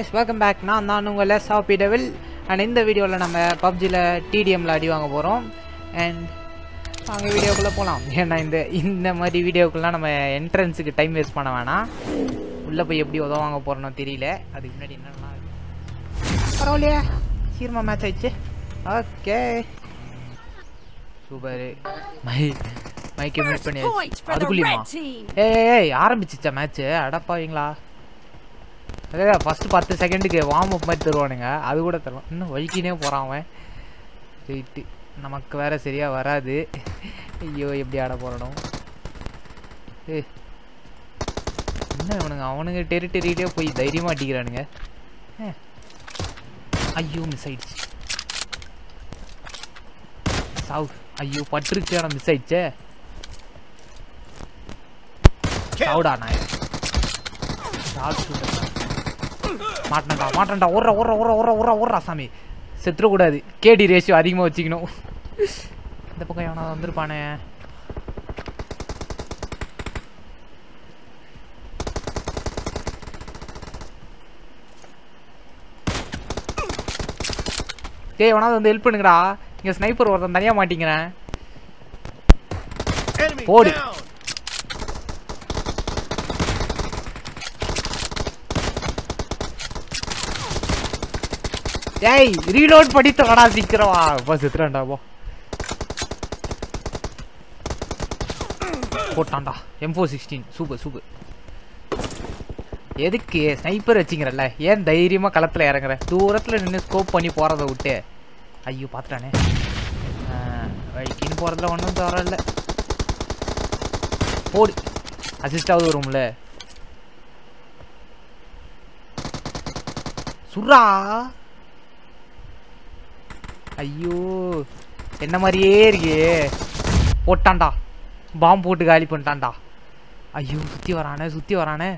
Guys welcome back நான் தான் உங்கள் லெஸ் ஹாப்பி டெவில். அண்ட் இந்த வீடியோவில் நம்ம பப்ஜியில் டிடிஎம்ல அடி வாங்க போகிறோம் அண்ட் வாங்க வீடியோக்குள்ளே போகலாம் ஏன்னா இந்த இந்த மாதிரி வீடியோக்குள்ளலாம் நம்ம என்ட்ரன்ஸுக்கு டைம் வேஸ்ட் பண்ண வேணாம். உள்ளே போய் எப்படி உதவ வாங்க போகிறோன்னு தெரியல. அதுக்கு முன்னாடி என்னென்னா பரவாயில்லையே. சீக்கிரமாக மேட்ச் ஆயிடுச்சு. ஓகே சூப்பர் மை மைக்கை மீட் பண்ணியாச்சு. the அதுக்குள்ளேயுமா. ஏய் ஏய் ஆரம்பிச்சிச்சா மேட்ச்சு அடப்பாவீங்களா. அதே ஃபஸ்ட்டு பத்து செகண்டுக்கு வார்ம் அப் மாதிரி தருவானுங்க. அது கூட தருவான் இன்னும் வலிக்கினே போகிறான் அவன். ரைட்டு நமக்கு வேற சரியாக வராது. ஐயோ எப்படி ஆட போகிறனும் ஏ. என்ன இவனுங்க? அவனுங்க டெரிட்டரியிலே போய் தைரியமாக அடிக்கிறானுங்க. ஐயோ மிஸ் ஆயிடுச்சு. சாவு. ஐயோ பட்டிருக்கு. ஆனால் மிஸ் ஆயிடுச்சே. சாவுடா நான் சாப்பிட்டு மாட்டேன்டா மாட்டேன்டா. ஓடுறா ஓடுறா ஓடுறா ஓடுறா ஓடுறா ஓடுறா சாமி. செத்துடக்கூடாது கேடி ரேஷியோ அதிகமாக வச்சுக்கணும். இந்த பக்கம் எவனா வந்திருப்பானே? டேய் எவனாவது வந்து ஹெல்ப் பண்ணுங்கடா. இங்கே ஸ்னைப்பர் ஒருத்தன் தனியாக மாட்டிங்கிறேன். Enemy ஏய் ரீலோட் பண்ணி தொடடா சீக்கிரம். வா பா செத்துறான்டா போ. போட்டான்டா. M four sixteen super super. எதுக்கு ஸ்னைப்பர் வச்சுங்கிறல்ல? ஏன் தைரியமாக களத்தில் இறங்குற? தூரத்தில் நின்று ஸ்கோப் பண்ணி போகிறத விட்டு. ஐயோ பார்த்துட்டானே. வழிக்கின்னு போகிறதுல ஒன்றும் தவற இல்லை. போடு. அசிஸ்டாவது வரும்ல சுறா. ஐயோ என்ன மாதிரியே இருக்கே? போட்டான்டா. பாம்பு போட்டு காலி பண்ணிட்டான்டா. ஐயோ சுத்தி வரானே சுத்தி வரானே.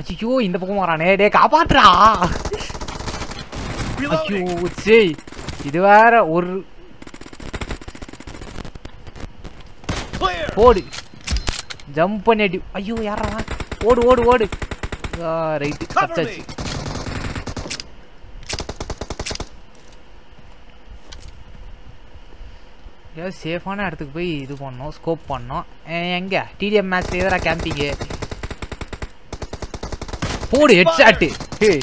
ஐயோ இந்த பக்கம் வரானே. டே காப்பாத்துறா ஐயோ. சேய் இது வேற ஒரு. ஓடு. ஜம்ப் பண்ணி அடி ஐயோ யாரா? ஓடு ஓடு ஓடு. ரைட்டு கச்சாச்சு ஏதாவது சேஃபான இடத்துக்கு போய் இது பண்ணோம் ஸ்கோப் பண்ணோம். எங்க? டிடிஎம் மேட்ச்ல எதிராக கேம்பிங்கு போடு ஹெட் ஷாட்டு Kill.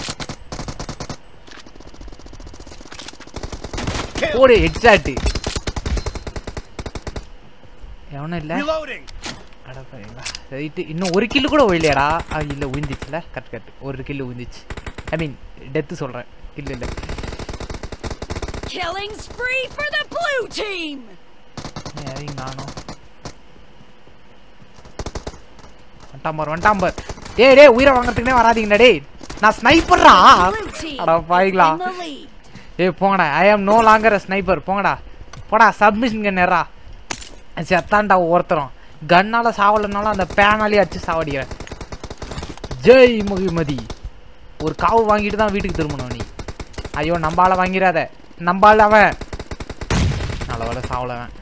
போடு ஹெட் ஷாட்டு எவனும் இல்லை. ரைட்டு இன்னும் ஒரு கில்லு கூட ஒழிலையாடா ஆ இல்லை உயிந்துச்சுல கரெக்ட் கரெக்ட் ஒரு கில்லு உயிந்துச்சு ஐ மீன் டெத்து சொல்கிறேன் இல்லை இல்லை. Killing spree for the blue team. யாரையும் காணோம் வண்டாம்பர் வண்டாம்பர் டேய் டேய் உயிரை வாங்குறதுக்குனே வராதீங்கடா டேய். நான் ஸ்னைப்பர்ரா அட பாய்களா. ஏய் போங்கடா. ஐ ஆம் நோ லாங்கர் ஸ்னைப்பர் போங்கடா. போடா சப்மிஷன் கண்ணேரா செத்தான்டா ஒருத்தரும் கண்ணால சாவலனாலும் அந்த பேனாலே அடிச்சு சாவடிக்கிறேன். ஜெய் முகிமதி ஒரு காவு வாங்கிட்டு தான் வீட்டுக்கு திரும்பணும் நீ. ஐயோ நம்பால வாங்கிடாத. நம்பால அவன் நல்ல சாவலவன்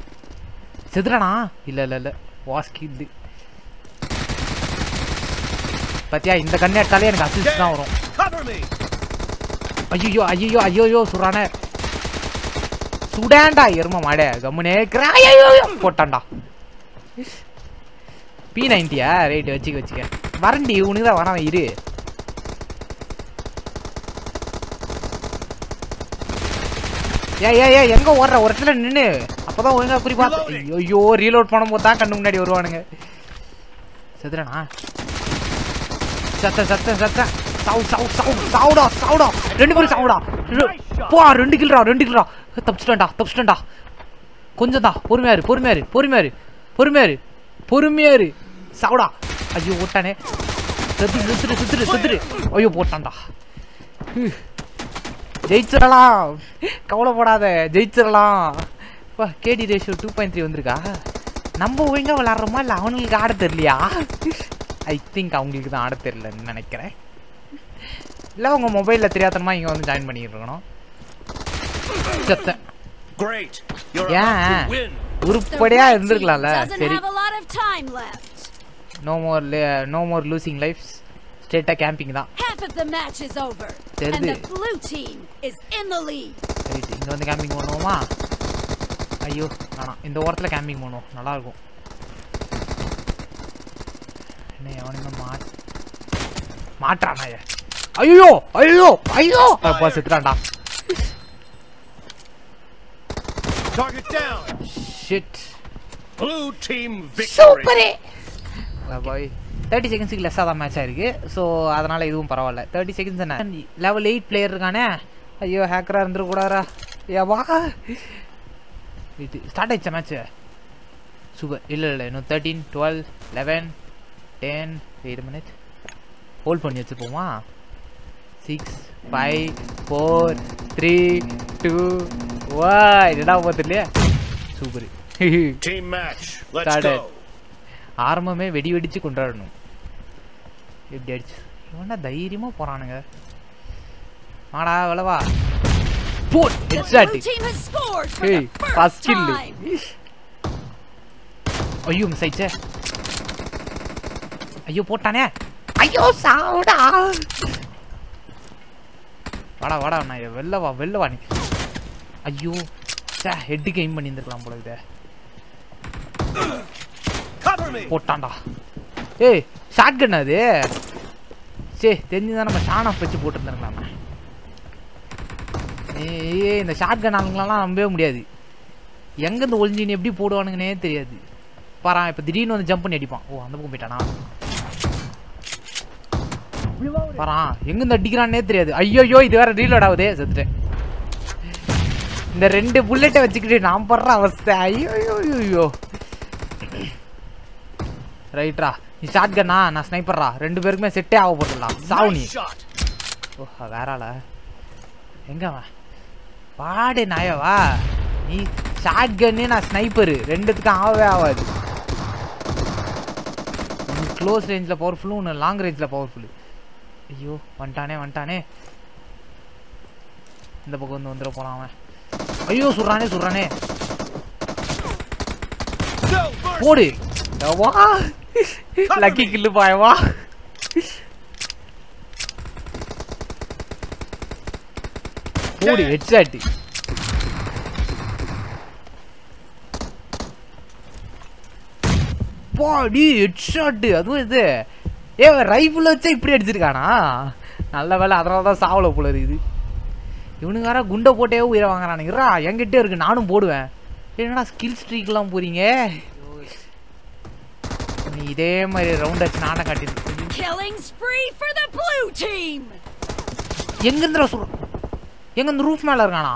செத்துறானா இல்ல இல்ல இல்ல. வாஸ்கி இது பத்தியா இந்த கண்ணை எடுத்தாலே எனக்கு அசிஸ்ட் தான் வரும். ஐயோ ஐயோ ஐயோ சுடுறானே. சுடாண்டா எரும மாடே. கம்முனே கிரா- ஐயோ போட்டான்டா. பி நைன்டியா ரைட் வச்சுக்க வச்சுக்க. வரண்டி உனக்கு தான் வரவன் இரு. ஏய் ஏய் ஏய் எங்க ஓடுற? ஒரு இடத்துல நின்னு. அப்பதான் ஒழுங்கா குறிப்பா Reloading. ஐயோ ரீலோட் பண்ணும்போது தான் கண்ணு முன்னாடி வருவானுங்க. செத்துறனா? சத்த சத்த சத்த. சாவு சாவு சாவு. சாவுடா சாவுடா. ரெண்டு பேரும் சாவுடா. போ ரெண்டு கில்றா ரெண்டு கில்றா தப்பிச்சிட்டேன்டா தப்பிச்சிட்டேன்டா. கொஞ்சம் தான் பொறுமையாரு பொறுமையாரு பொறுமையாரு பொறுமையாரு பொறுமையாரு சாவுடா. ஐயோ ஓட்டானே. செத்துரு செத்துரு செத்துரு செத்துரு ஐயோ போட்டான்டா. ஜெயிச்சிடலாம். கவலைப்படாத ஜெயிச்சிடலாம். வா KD ratio two point three வந்திருக்கா? நம்ம ஒழுங்கா விளாட்றோமா? இல்லை அவனுங்களுக்கு ஆட தெரியலையா? ஐ திங்க் அவங்களுக்கு தான் ஆட தெரியலன்னு நினைக்கிறேன். இல்லை உங்க மொபைலில் தெரியாதனமா இங்கே வந்து ஜாயின் பண்ணிருக்கணும் செத்தேன் Great. You're Yeah. about to win. The உருப்படியா red team இருந்திருக்கலாம்ல doesn't சரி have a lot of time left. No more no more losing lives ஸ்ட்ரெயிட்டாக கேம்பிங் தான். of the match is over, and தெரியுது. the blue team is in the lead. Right இங்கே வந்து camping பண்ணுவோமா ஐயோ வேணாம் இந்த ஓரத்தில் கேம்பிங் பண்ணுவோம் நல்லா இருக்கும் என்ன எவனுமே மாட் மாட்டானா ஏ? ஐயோ ஐயோ ஐயோ அப்பா செத்துறான்டா Target down. Shit Blue team victory. சூப்பரே பாய் Thirty செகண்ட்ஸுக்கு லெஸ்ஸாக தான் மேட்ச் ஆயிருக்கு. ஸோ அதனால் இதுவும் பரவாயில்ல. தேர்ட்டி செகண்ட்ஸ் என்ன? லெவல் எயிட் பிளேயர் இருக்கானே? ஐயோ ஹேக்கராக இருந்துடக்கூடாதா ஏவா இது ஸ்டார்ட் ஆயிடுச்சா மேட்ச்சு சூப்பர். இல்லை இல்லை இன்னும் thirteen twelve eleven ten eight minute hold பண்ணி வச்சுப்போமா? Six five four three two வா போகிறது இல்லையா? சூப்பர். ஆரம்பமே வெடி வெடிச்சு கொண்டாடணும். எப்படி அடிச்சு. இவனா தைரியமா போறானுங்க. மாடா விளவா. போட் ஹெட்ஷாட் ஏய் ஃபர்ஸ்ட் கில். ஐயோ மிஸ் ஆயிச்சே ஐயோ போட்டானே. ஐயோ சாவுடா. வாடா வாடா நான் வெளில வா வெளில வா நீ ஐயோ சே ஹெட்டுக்கு எய்ம் பண்ணியிருந்துருக்கலாம் போல இதை. போட்டான்டா. ஏய் ஷார்ட் கன் அது. சே தெரிஞ்சுதான் நம்ம ஷான் ஆஃப் வச்சு போட்டுருந்துருக்கலாமே. ஏய் இந்த ஷார்ட் கன் ஆளுங்களெல்லாம் நம்பவே முடியாது. எங்கேருந்து ஒளிஞ்சின்னு எப்படி போடுவானுங்கன்னே தெரியாது. பாரா இப்போ திடீர்னு வந்து ஜம்ப் பண்ணி அடிப்பான். ஓ அந்த பக்கம் போயிட்டானா? பாரா எங்கேருந்து அடிக்கிறான்னே தெரியாது. ஐயோயோ இது வேற ரீலோட் ஆகுதே செத்துட்டேன். இந்த ரெண்டு புல்லெட்டை வச்சுக்கிட்டு நான் படுற அவஸ்தை. ஐயோ ஐயோ ரைட்ரா நீ ஷார்ட் கன்னா நான் ஸ்னைப்பர்ரா ரெண்டு பேருக்குமே செட்டே ஆக போட்டுடலாம் சாவு நீ Nice shot. ஓ வேறால எங்க பாடு நாயவா நீ ஷார்ட் கன்னு நான் ஸ்னைப்பரு ரெண்டுத்துக்கும் ஆகவே ஆகாது க்ளோஸ் ரேஞ்சில் பவர்ஃபுல்லும் ஒன்று லாங் ரேஞ்சில் பவர்ஃபுல்லு ஐயோ வந்துட்டானே வந்துட்டானே இந்த பக்கம் வந்து வந்துட போறான் அவன். ஐயோ சுடுறானே சுடுறானே. போடு. வா லக்கி கில்லு பாயவா போடு ஹெட்ஷாட் பாடி ஹெட்ஷாட் அதுவும் இது. ஏ ரைஃபிள் வச்சா இப்படி அடிச்சிருக்கானா? நல்ல வேலை அதனால தான் சாவல போல இருக்குது. இவனுங்க வேற குண்டை போட்டே உயிரை வாங்குறானுங்கிறா என்கிட்டே இருக்கு நானும் போடுவேன். என்னடா ஸ்கில் ஸ்ட்ரீக்லாம் போறீங்க? நீ இதே மாதிரி ரவுண்ட் அடிச்சு நாட்டை காட்டிட்டு Killing spree for the blue team. எங்க இருந்துடா சொல்ற? எங்க இந்த ரூஃப் மேல இருக்கானா?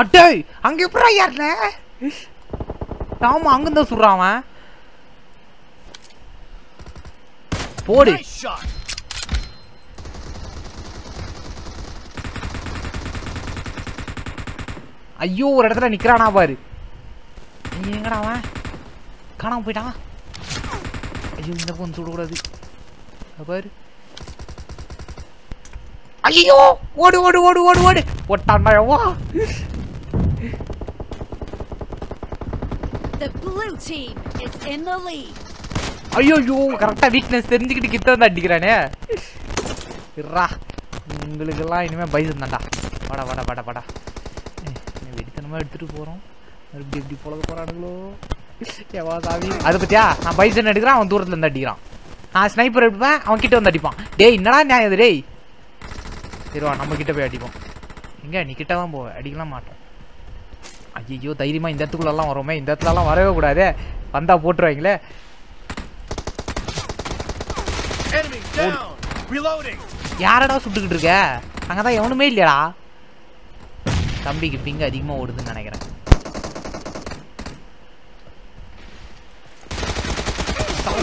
அட்டே அங்க எப்படா யாருல ஆமா அங்க இருந்தா சொல்றான் அவன். போடு. ஐயோ ஒரு இடத்துல நிக்கிறானா பாரு. நீ எங்கடா அவன்? காணாம போயிட்டான். ஐயோ இந்த பக்கம் சுடக்கூடாது அங்க பாரு ஐயோ ஓடு ஓடு ஓடு ஓடு ஓடு போட்டான்டா வா The blue team is in the lead. ஐயோ ஐயோ கரெக்டா வீக்னஸ் தெரிஞ்சுக்கிட்டு கிட்ட வந்து அடிக்கிறானே. இருடா உங்களுக்கெல்லாம் இனிமே பைசன் தான்டா வாடா வாடா வாடா நீ வெடித்தனமா எடுத்துட்டு போறோம். மறுபடியும் எப்படி பொழக சாமி அது பத்தியா? நான் பைசன் எடுக்கிறேன்? அவன் தூரத்துல இருந்து அடிக்கிறான். நான் ஸ்னைப்பர் எடுப்பேன் அவன் கிட்ட வந்து அடிப்பான். டேய் என்னடா நியாயம் இது டேய்? சரிவா நம்ம கிட்ட போய் அடிப்போம். எங்க? நீ கிட்ட தான் போவ. அடிக்கலாம் மாட்டோம் ஐயோ தைரியமா இந்த இடத்துக்குள்ளெல்லாம் வரோமே இந்த இடத்துலலாம் வரவே கூடாதே. வந்தா போட்டுருவாங்களே Enemy down. Reloading. யாரடா சுட்டுக்கிட்டு இருக்க? அங்கதான் எவனுமே இல்லையாடா? தம்பிக்கு பிங்க அதிகமா ஓடுதுன்னு நினைக்கிறேன்.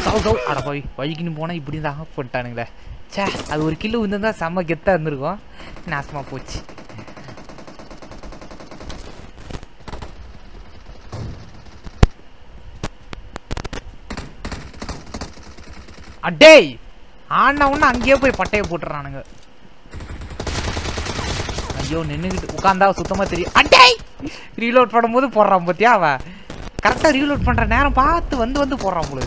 சவு அட போய் வழிக்குன்னு போனால் இப்படி தான் போட்டானுங்களே. ச்சே அது ஒரு கிலோ இருந்திருந்தா செம்ம கெத்தா இருந்திருக்கும். நாசமா போச்சு. அடேய் ஆனா ஒண்ணு அங்கேயே போய் பட்டையை போட்டுறானுங்க ஐயோ நின்றுக்கிட்டு உட்காந்தா சுத்தமா தெரியும் அடேய் ரீலோட் பண்ணும்போது போடுறான் பாத்தியா அவன். கரெக்டா ரீலோட் பண்ற நேரம் பார்த்து வந்து வந்து போடுறான் போல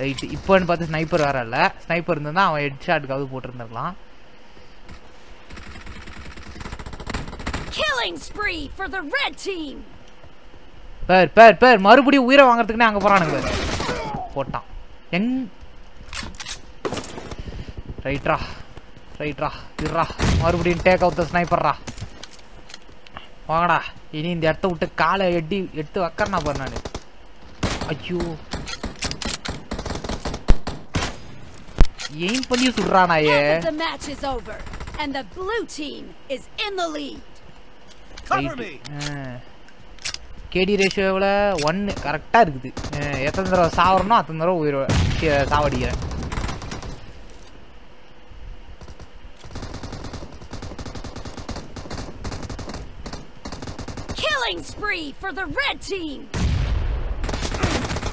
ரைட்டு இப்போன்னு பார்த்து ஸ்னைப்பர் வேற இல்லை. ஸ்னைப்பர் இருந்திருந்தா அவன் ஹெட் ஷாட்டுக்காவது போட்டிருந்துருக்கலாம். Killing spree for the red team. பேர் பேர் பேர். மறுபடியும் உயிரை வாங்குறதுக்குனே அங்கே போகிறானுங்க பேர். போட்டான். எங் ரைட்ரா ரைட்ரா இருறா மறுபடியும் டேக் அவுட் த ஸ்னைப்பர்ரா வாங்கடா. இனி இந்த இடத்த விட்டு காலை எட்டி எடுத்து வைக்கிறனா பாரு நான். ஐயோ. எய்ம் பண்ணி சுடுறானா ஏ Half of the match is over, and the blue team is in the lead. Cover me. கேடி ரேஷியோவில் ஒன்று கரெக்டாக இருக்குது அஹ் எத்தனை தடவை சாவறனோ அத்தனை தடவை உயிர் key- சாவடிக்கிறேன் Killing spree for the red team.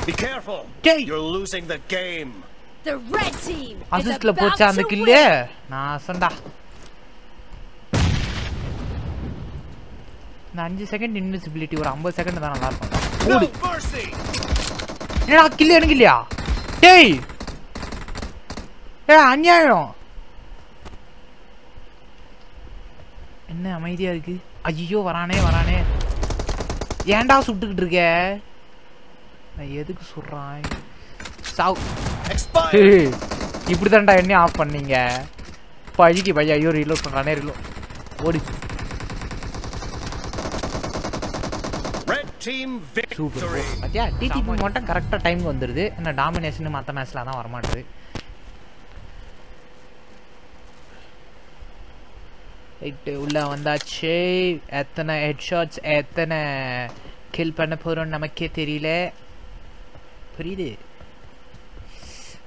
Be careful. Jay. You're losing the game. The red team is அசிஸ்டில் about போச்சா அந்த to கில்லு win. நான் அசண்டா இந்த அஞ்சு செகண்ட் இன்விசிபிலிட்டி ஒரு ஐம்பது செகண்ட் தான் நல்லா இருக்கும் No ஓடு mercy. என்னடா கில்லு எனக்கு இல்லையா டேய் ஏ அநியாயம் என்ன அமைதியா இருக்கு ஐயோ வரானே வரானே ஏன்டா சுட்டுக்கிட்டு இருக்க நான் எதுக்கு சுடுறான் சாவ். இப்படி தான்டா என்ன ஆஃப் பண்ணீங்க. பழிக்கு பையா ஐயோ ரீலோட் பண்றானே ரீலோட் ஓடி. Red team super victory. பாத்தியா? டிடிபி மட்டும் கரெக்டாக டைம் வந்துடுது என்ன டாமினேஷன் மற்ற மேட்ச்ல தான் வரமாட்டுது. ரைட்டு உள்ள வந்தாச்சு. எத்தனை ஹெட் ஷாட்ஸ் எத்தனை கில் பண்ண போறோம்னு நமக்கே தெரியல. புரியுது?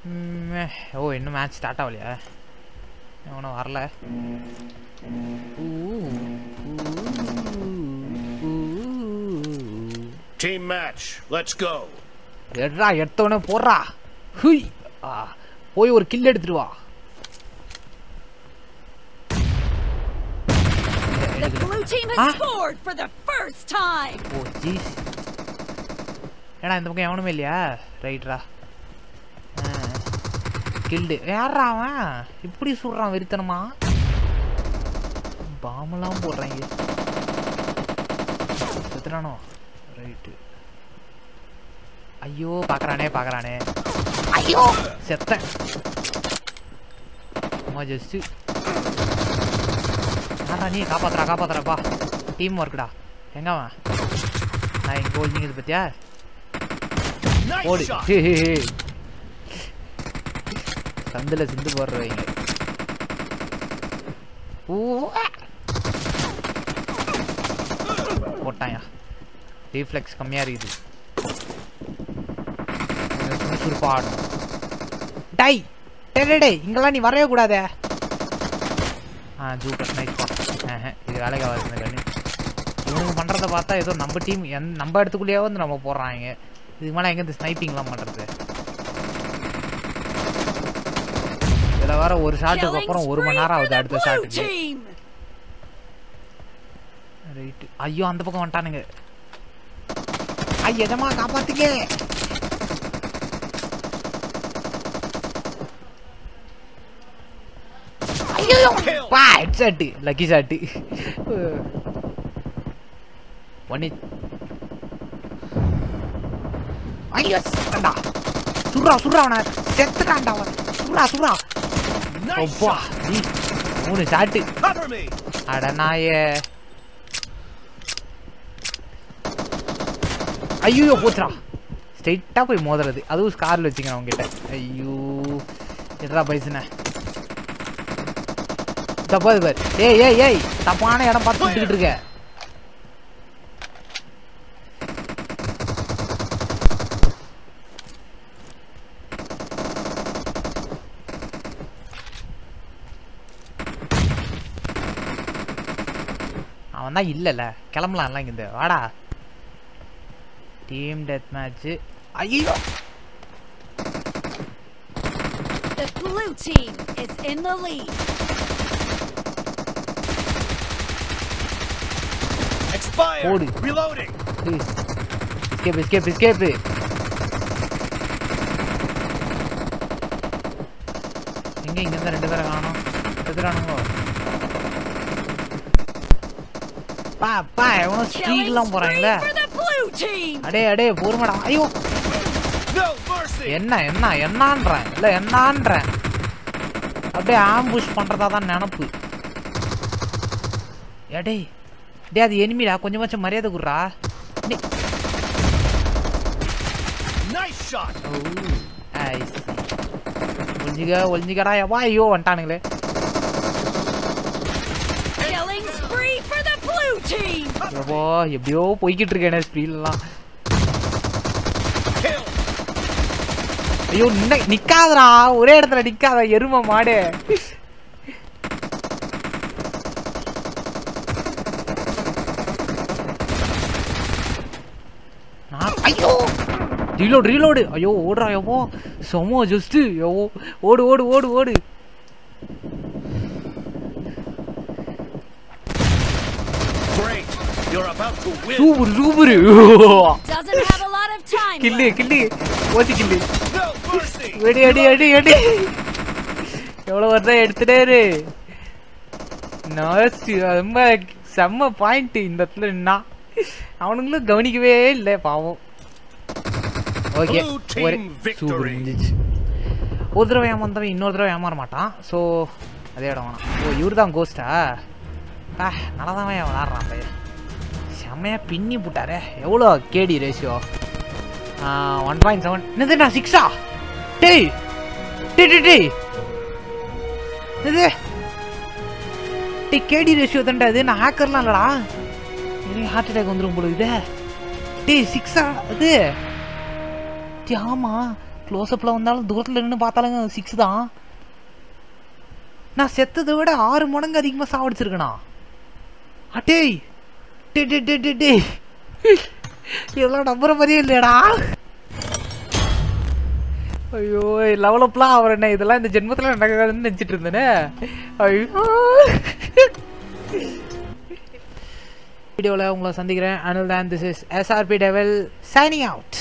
ஓ இன்னும் மேட்ச் ஸ்டார்ட் ஆகலையா? ஒன்றும் வரல. Team match. Let's go. எடுறா எடுத்தவனே போடுறா. ஹுய். ஆ போய் ஒரு கில் எடுத்துட்டு வா. The blue team has scored for the first time. ஓ ஜீஸ் ஏடா இந்த பக்கம் எவனுமே இல்லையா? ரைட்ரா கில்டு யாரா அவன்? இப்படி சுடுறான் வெறித்தனமா? பாமெல்லாம் போடுறாங்க. செத்துறானோ ரைட்டு ஐயோ பார்க்கறானே பார்க்கறானே ஐயோ! செத்தேன். சும்மா ஜஸ்ட்டு ஆடா நீ? காப்பாத்துறா காப்பாத்துறாப்பா டீம் ஒர்க்குடா எங்க அவன்? நான் எங்க ஒழிஞ்சிங்க பத்தியா? ஓடு. சந்தில் சிந்து போடுறவங்க. ஓ போட்டாயா? ரீஃப்ளெக்ஸ் கம்மியாக இருக்குது. கொஞ்சம் டை டே இங்கெல்லாம் நீ வரவே கூடாதே. ஆ சூப்பர் நைஸ் இது வேலைக்கு ஆகாது இவங்க கண்ணு. பண்ணுறத பார்த்தா ஏதோ நம்ம டீம் எந் நம்ம இடத்துக்குள்ளேயே வந்து நம்ம போடுறாங்க. இதுக்கு மேலே எங்கேருந்து இந்த ஸ்னைப்பிங்லாம் பண்ணுறது வேற ஒரு ஷாட்டுக்கு அப்புறம் ஒரு மணி நேரம் ஆகுது அடுத்த ஷாட்டுக்கு. ரைட்டு ஐயோ அந்த பக்கம் வந்துட்டானுங்க. ஐ எஜமா காப்பாத்துங்க. ஐயோ. பா ஹெட் ஷாட்டு லக்கி ஷாட்டு ஒன்னி ஐயோ செத்தண்டா சுடுறா சுடுறா அவனை. செத்துட்டான்டா அவன். சுடுறா சுடுறா. அப்பா மூணு me. அட நாயே. ஐயோ போச்சுடா. ஸ்ட்ரைட்டா போய் மோதுறது. அதுவும் ஸ்கார்ல வச்சுங்க அவங்க கிட்ட ஐயோ எட்ரா பைசன? தப்பாது பார் ஏய் ஏய் ஏய் தப்பான இடம் பார்த்து விட்டுக்கிட்டு இருக்க. அவன் தான் இல்லைல்ல கிளம்பலாம்ல இங்க வாடா. டீம் டெத் மேட்ச் ஐயோ! The blue team is in the lead. Expired. Hold it. Reloading. Escape escape escape எங்க இங்க இருந்து ரெண்டு பேரை காணோம். எதுறானுங்க பா பா ஸ்ட்ரீக்லாம் spree போறாங்களே. அடே அடே பொறுமடா ஐயோ. என்ன என்ன என்னான்றேன்? இல்ல என்னான்றேன்? அப்படியே ஆம்புஷ் பண்றதா தான் நினப்பு. ஏடே டேய் அது எனிமிடா கொஞ்சமாச்சும் மரியாதை குடுறா. ஒளிஞ்சிக்க ஒளிஞ்சிக்கடா. எவ்வா ஐயோ வந்துட்டானுங்களே Killing spree for the blue team. எப்போ எப்படியோ போய்கிட்டு இருக்கேன் ஸ்பீட்லாம் ஐயோ நின்ன நிக்காதடா. ஒரே இடத்துல நிக்காத எரும மாடு. நான் ஐயோ. ரீலோடு ரீலோடு ஐயோ ஓடுறா எவ்வளோ செமோ ஜஸ்ட்டு எவ்வளோ ஓடு ஓடு ஓடு ஓடு. Super super. கில்லு. கில்லு. ஓசி கில்லு. வெடி அடி அடி அடி எவ்வளோ வருதா எடுத்துட்டே இரு. நர்ஸ் ரொம்ப செம்ம பாயிண்ட் இந்த இடத்துல நின்னா. அவனுங்களும் கவனிக்கவே இல்லை பாவம். ஓகே ஒரு. சூப்பர் இருந்துச்சு. ஒரு தடவை ஏமாந்தவன் இன்னொரு தடவை ஏமாற மாட்டான். ஸோ அதே இடம் வேணாம். ஓ இவர் தான் கோஸ்டா ஆ நல்லா தான் விளாட்றான் பையன். செம்மையாக பின்னி போட்டாரே. எவ்வளோ KD ratio one point seven என்னதுண்ணா சிக்ஸா டேய் டே டே டேய். இது டேய் கேடி ரேஷியோ தான்டா இது. நான் ஹேக்கர்லாம் இல்லடா. எனக்கு ஹார்ட் அட்டாக் வந்துடும் போல இது. டேய் சிக்ஸா அது? டே ஆமா. க்ளோஸ்அப்பில் வந்தாலும் தூரத்தில் நின்று பார்த்தாலும் சிக்ஸ் தான். நான் செத்ததை விட ஆறு மடங்கு அதிகமாக சாவடிச்சிருக்கேனா? அட்டேய் இதெல்லாம் நம்புற மாதிரியே இல்லையடா. ஐயோ லெவலப்லாம் அவர் என்ன இதெல்லாம் இந்த ஜென்மத்தில் நடக்காதுன்னு நினச்சிட்டு இருந்தேனே. ஐயோ. வீடியோவில் உங்களை சந்திக்கிறேன். அனில் தான். This is SRP devil signing out